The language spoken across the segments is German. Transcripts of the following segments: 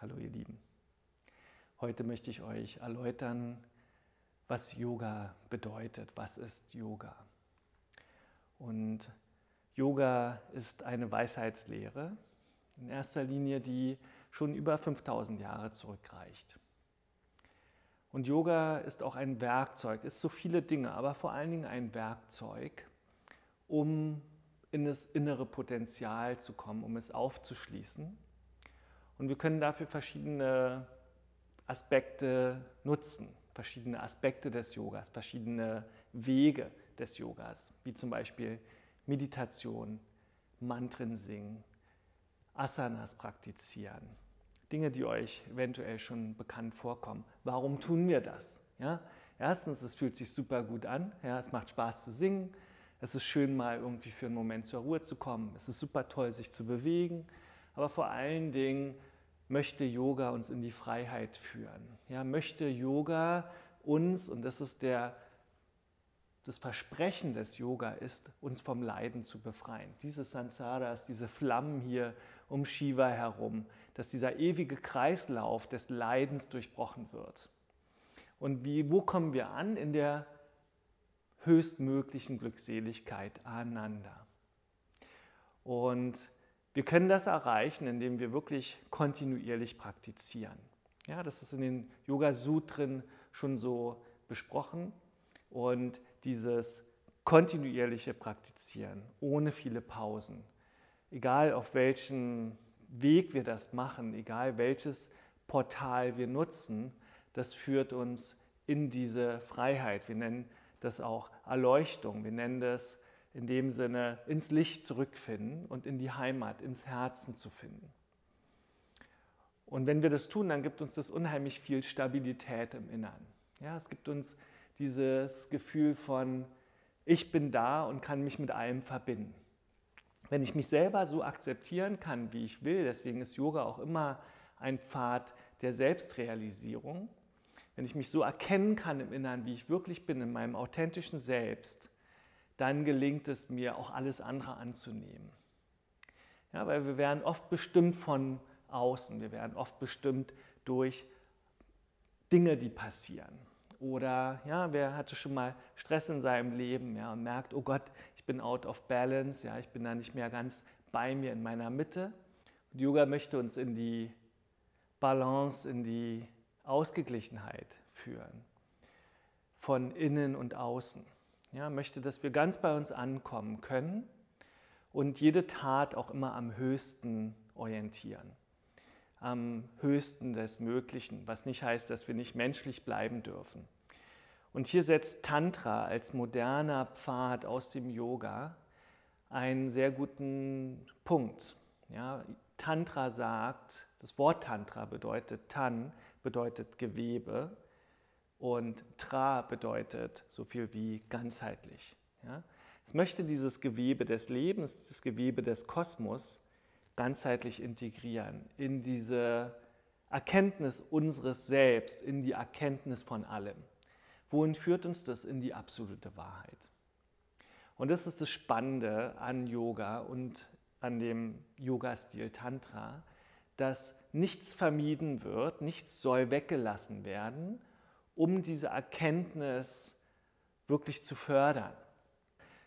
Hallo ihr Lieben. Heute möchte ich euch erläutern, was Yoga bedeutet. Was ist Yoga? Und Yoga ist eine Weisheitslehre, in erster Linie, die schon über 5000 Jahre zurückreicht. Und Yoga ist auch ein Werkzeug, ist so viele Dinge, aber vor allen Dingen ein Werkzeug, um in das innere Potenzial zu kommen, um es aufzuschließen und wir können dafür verschiedene Aspekte nutzen, verschiedene Aspekte des Yogas, verschiedene Wege des Yogas, wie zum Beispiel Meditation, Mantren singen, Asanas praktizieren. Dinge, die euch eventuell schon bekannt vorkommen. Warum tun wir das? Ja? Erstens, es fühlt sich super gut an. Ja? Es macht Spaß zu singen. Es ist schön, mal irgendwie für einen Moment zur Ruhe zu kommen. Es ist super toll, sich zu bewegen. Aber vor allen Dingen möchte Yoga uns in die Freiheit führen. Ja, möchte Yoga uns, und das ist der, das Versprechen des Yoga ist, uns vom Leiden zu befreien. Diese Sansaras, diese Flammen hier um Shiva herum, dass dieser ewige Kreislauf des Leidens durchbrochen wird. Und wie, wo kommen wir an? In der höchstmöglichen Glückseligkeit, Ananda. Und wir können das erreichen, indem wir wirklich kontinuierlich praktizieren. Ja, das ist in den Yoga-Sutren schon so besprochen. Und dieses kontinuierliche Praktizieren, ohne viele Pausen, egal auf welchen Weg wir das machen, egal welches Portal wir nutzen, das führt uns in diese Freiheit. Wir nennen das auch Erleuchtung, wir nennen das in dem Sinne ins Licht zurückfinden und in die Heimat, ins Herzen zu finden. Und wenn wir das tun, dann gibt uns das unheimlich viel Stabilität im Innern. Ja, es gibt uns dieses Gefühl von, ich bin da und kann mich mit allem verbinden. Wenn ich mich selber so akzeptieren kann, wie ich will, deswegen ist Yoga auch immer ein Pfad der Selbstrealisierung, wenn ich mich so erkennen kann im Innern, wie ich wirklich bin, in meinem authentischen Selbst, dann gelingt es mir auch alles andere anzunehmen. Ja, weil wir werden oft bestimmt von außen, wir werden oft bestimmt durch Dinge, die passieren. Oder ja, wer hatte schon mal Stress in seinem Leben ja, und merkt, oh Gott, ich bin out of balance, ja, ich bin da nicht mehr ganz bei mir in meiner Mitte. Und Yoga möchte uns in die Balance, in die Ausgeglichenheit führen, von innen und außen ja, möchte, dass wir ganz bei uns ankommen können und jede Tat auch immer am höchsten orientieren, am höchsten des Möglichen, was nicht heißt, dass wir nicht menschlich bleiben dürfen. Und hier setzt Tantra als moderner Pfad aus dem Yoga einen sehr guten Punkt. Ja, Tantra sagt, das Wort Tantra bedeutet Tan, bedeutet Gewebe und Tra bedeutet so viel wie ganzheitlich. Ja? Es möchte dieses Gewebe des Lebens, das Gewebe des Kosmos ganzheitlich integrieren in diese Erkenntnis unseres Selbst, in die Erkenntnis von allem. Wohin führt uns das? In die absolute Wahrheit. Und das ist das Spannende an Yoga und an dem Yoga-Stil Tantra, dass nichts vermieden wird, nichts soll weggelassen werden, um diese Erkenntnis wirklich zu fördern.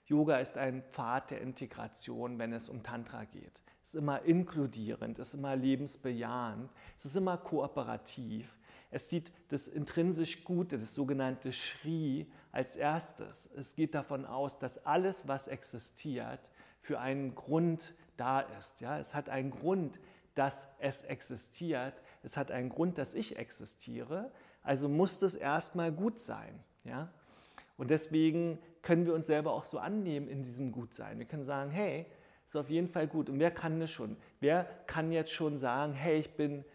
Yoga ist ein Pfad der Integration, wenn es um Tantra geht. Es ist immer inkludierend, es ist immer lebensbejahend, es ist immer kooperativ. Es sieht das intrinsisch Gute, das sogenannte Shri, als erstes. Es geht davon aus, dass alles, was existiert, für einen Grund da ist. Ja? Es hat einen Grund, dass es existiert. Es hat einen Grund, dass ich existiere. Also muss das erstmal gut sein. Ja? Und deswegen können wir uns selber auch so annehmen in diesem Gutsein. Wir können sagen, hey, ist auf jeden Fall gut. Und wer kann das schon? Wer kann jetzt schon sagen, hey, ich bin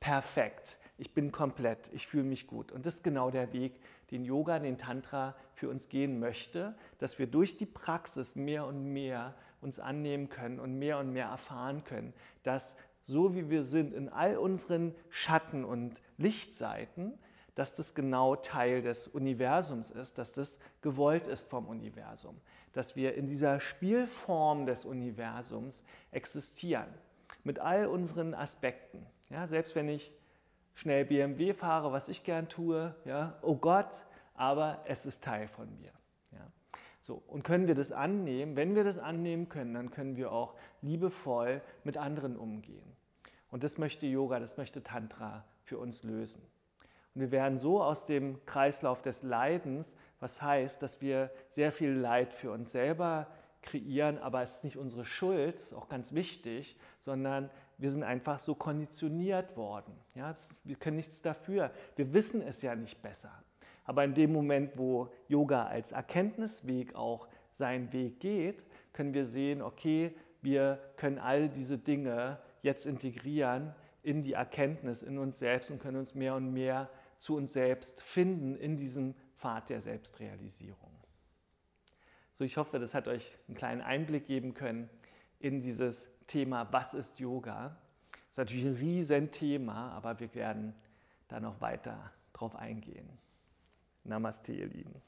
perfekt, ich bin komplett, ich fühle mich gut. Und das ist genau der Weg, den Yoga, den Tantra für uns gehen möchte, dass wir durch die Praxis mehr und mehr uns annehmen können und mehr und mehr erfahren können, dass so wie wir sind, in all unseren Schatten und Lichtseiten, dass das genau Teil des Universums ist, dass das gewollt ist vom Universum, dass wir in dieser Spielform des Universums existieren, mit all unseren Aspekten. Ja, selbst wenn ich schnell BMW fahre, was ich gern tue, ja, oh Gott, aber es ist Teil von mir. Ja. So, und können wir das annehmen? Wenn wir das annehmen können, dann können wir auch liebevoll mit anderen umgehen. Und das möchte Yoga, das möchte Tantra für uns lösen. Und wir werden so aus dem Kreislauf des Leidens, was heißt, dass wir sehr viel Leid für uns selber kreieren, aber es ist nicht unsere Schuld, ist auch ganz wichtig, sondern wir sind einfach so konditioniert worden. Ja, wir können nichts dafür. Wir wissen es ja nicht besser. Aber in dem Moment, wo Yoga als Erkenntnisweg auch seinen Weg geht, können wir sehen, okay, wir können all diese Dinge jetzt integrieren in die Erkenntnis, in uns selbst und können uns mehr und mehr zu uns selbst finden in diesem Pfad der Selbstrealisierung. So, ich hoffe, das hat euch einen kleinen Einblick geben können in dieses Thema, was ist Yoga? Das ist natürlich ein Riesenthema, aber wir werden da noch weiter drauf eingehen. Namaste, ihr Lieben.